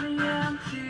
the empty